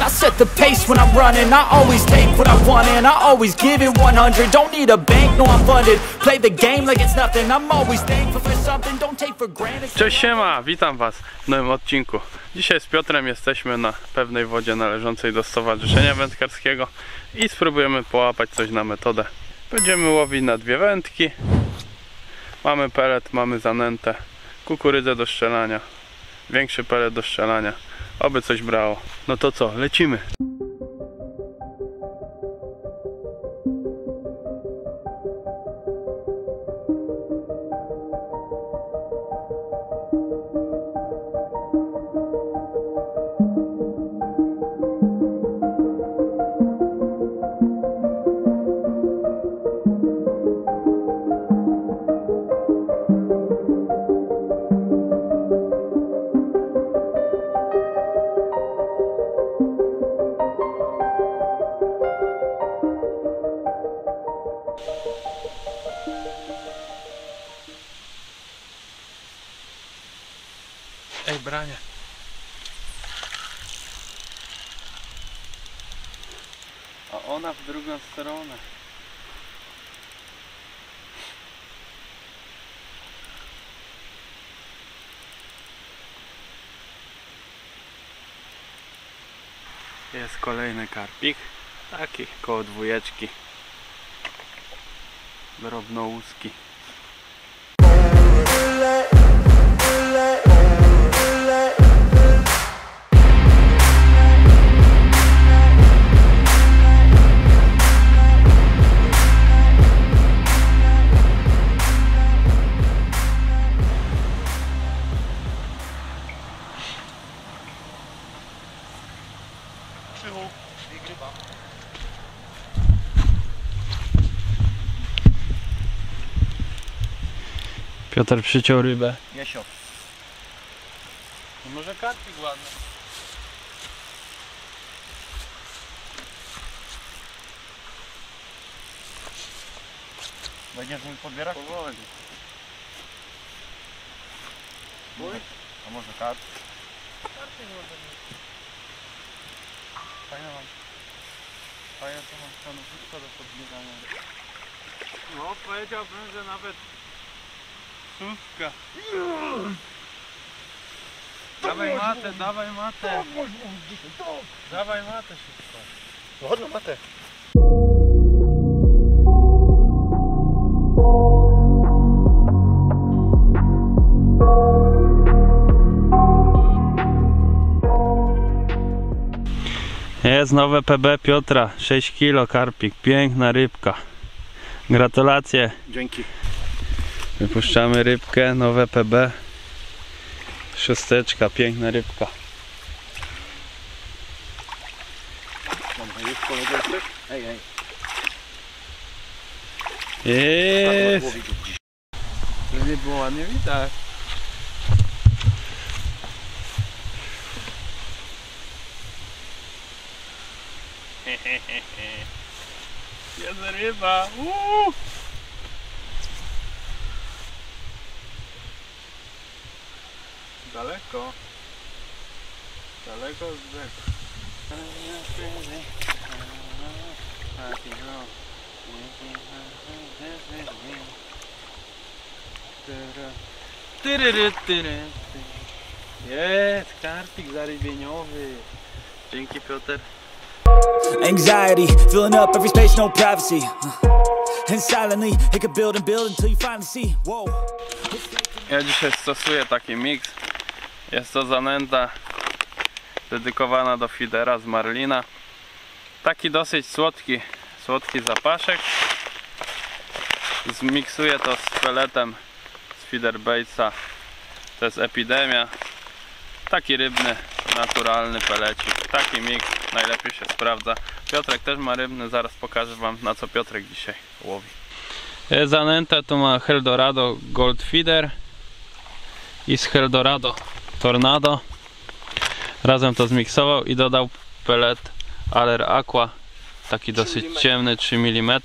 I set the pace when I'm running. I always take what I want and I always give it 100. Don't need a bank, no I'm funded. Play the game like it's nothing. I'm always thankful for something. Don't take for granted. Cześć siema, witam was w nowym odcinku. Dzisiaj z Piotrem jesteśmy na pewnej wodzie należącej do Stowarzyszenia Wędkarskiego i spróbujemy połapać coś na metodę. Będziemy łowić na dwie wędki. Mamy pelet, mamy zanętę, kukurydzę do strzelania, większy pelet do strzelania. Oby coś brało. No to co, lecimy. Ona w drugą stronę. Jest kolejny karpik. Taki koło dwójeczki. Drobnołuski. Петр пшичал рыба. Я щел. Может карпик, ладно. Водня же не подбирать. Поволоди. Будет? А можно карп? Карпы можно. Понял. Поэтому что нужно что-то подбирать. Ну, поэтому нужно на это. Szóstka. Dawaj matę, dawaj matę. Dawaj matę szybko. Na matę. Jest nowe PB Piotra, 6 kg karpik, piękna rybka. Gratulacje. Dzięki. Wypuszczamy rybkę, nowe PB. Szósteczka, piękna rybka. Ej, ej. Jest! Nie było ładnie widać. Jest ryba! Uuu! Daleko. Daleko z brzegu. Tyryry, tyry, tyry. Jest, karpik zarybieniowy. Dzięki Piotr. Anxiety, filling up every space, no privacy. And silently, it could build and build until you finally see. Whoa. Ja dzisiaj stosuję taki miks. Jest to zanęta dedykowana do fidera z marlina. Taki dosyć słodki, słodki zapaszek. Zmiksuję to z peletem z feeder baitsa. To jest epidemia. Taki rybny, naturalny pelecik. Taki miks najlepiej się sprawdza. Piotrek też ma rybny, zaraz pokażę wam na co Piotrek dzisiaj łowi. Zanętę tu ma Heldorado Gold Feeder i z Heldorado Tornado. Razem to zmiksował i dodał pelet Aller Aqua. Taki dosyć ciemny, 3 mm.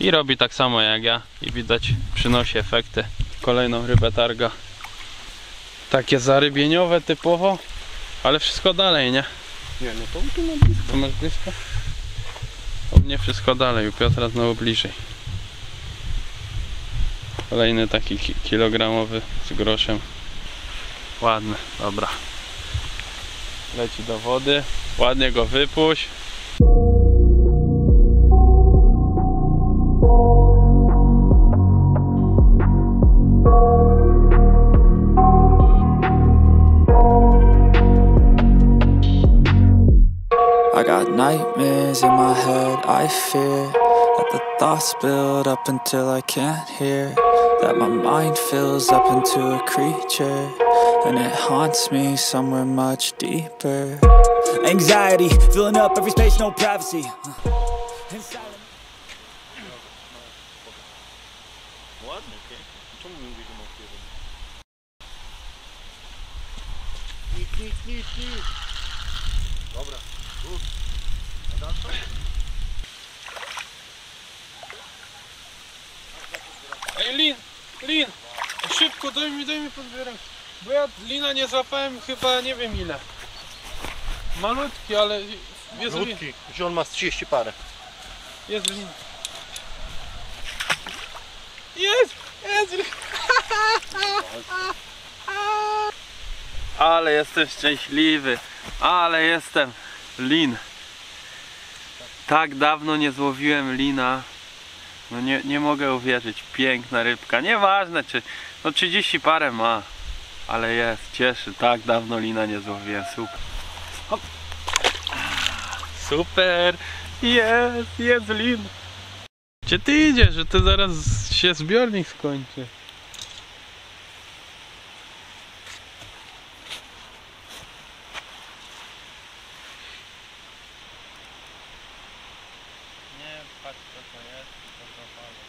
I robi tak samo jak ja. I widać, przynosi efekty. Kolejną rybę targa. Takie zarybieniowe typowo, ale wszystko dalej, nie? Nie, no to tu mam blisko. Tu masz blisko? U mnie wszystko dalej, u Piotra znowu bliżej. Kolejny taki ki kilogramowy z groszem. Ładny, dobra. Leci do wody. Ładnie go wypuść. I got nightmares in my head, I fear That the thoughts build up until I can't hear That my mind fills up into a creature And it haunts me somewhere much deeper Anxiety, filling up every space, no privacy Ładny, ty. Czemu mi mówisz, że masz jeden? Nic, nic, nic, nic. Dobra, już. A dalsza? Ej, lin! Lin! Szybko, daj mi, daj mi podbierak. Bo ja lina nie złapałem chyba nie wiem ile. Malutki, ale jest lin. Krótki. Że on ma z 30 parę. Jest lin. Jest! Jest lin! Ale jestem szczęśliwy. Ale jestem lin. Tak dawno nie złowiłem lina. No nie, nie mogę uwierzyć. Piękna rybka. Nieważne czy... No 30 parę ma. Ale jest, cieszy. Tak dawno lina nie złowiłem. Super. Hop. Super. Jest, jest lin. Gdzie ty idziesz? Że to zaraz się zbiornik skończy. Nie, patrz co to jest, to zapalę.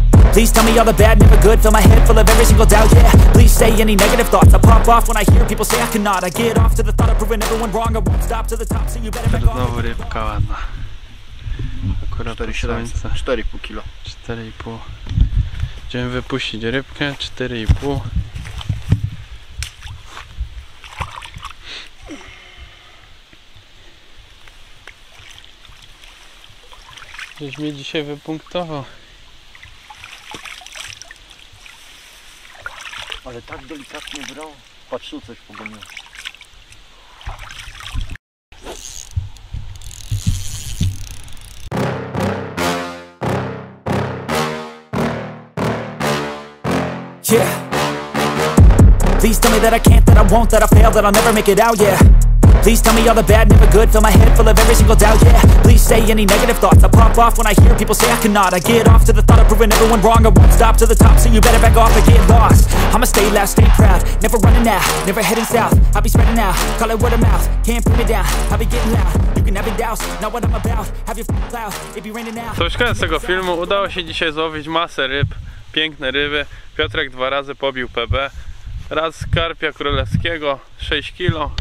Please tell me all the bad, never good, fill my head full of every single doubt, yeah Please say any negative thoughts, I pop off when I hear people say I cannot I get off to the thought of proving everyone wrong, I won't stop to the top, so you better back off Znowu rybka ładna. Akurat po 4700, słońce. 4,5 kilo. 4,5. Będziemy wypuścić rybkę 4,5. Gdzieś mnie dzisiaj wypunktował. Ale tak delikatnie brał. Coś. Yeah. Please tell me that I can't, that I won't, that I fail, that I'll never make it out, yeah. Please tell me all the bad, never good, fill my head full of every single doubt, yeah. Please say any negative thoughts, I pop off when I hear people say I cannot. I get off to the thought of proving everyone wrong, I won't stop to the top, so you better back off and get lost. I'ma stay loud, stay proud, never running out, never heading south. I'll be spreading out, call it word of mouth, can't put me down, I'll be getting loud. You can have it douse, not what I'm about, have your cloud, it be raining. To już koniec tego filmu. Udało się dzisiaj złowić masę ryb. Piękne ryby. Piotrek dwa razy pobił PB. Raz karpia królewskiego 6 kg,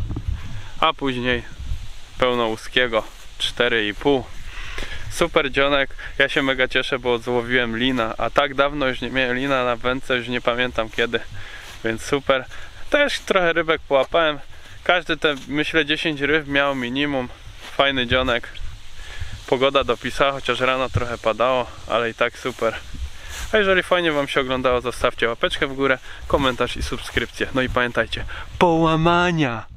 a później pełnołuskiego 4,5 Super dzionek. Ja się mega cieszę, bo złowiłem lina, a tak dawno już nie miałem lina na wędce, już nie pamiętam kiedy. Więc super. Też trochę rybek połapałem. Każdy te, myślę, 10 ryb miał minimum. Fajny dzionek. Pogoda dopisała, chociaż rano trochę padało, ale i tak super. A jeżeli fajnie Wam się oglądało, zostawcie łapeczkę w górę, komentarz i subskrypcję. No i pamiętajcie, połamania!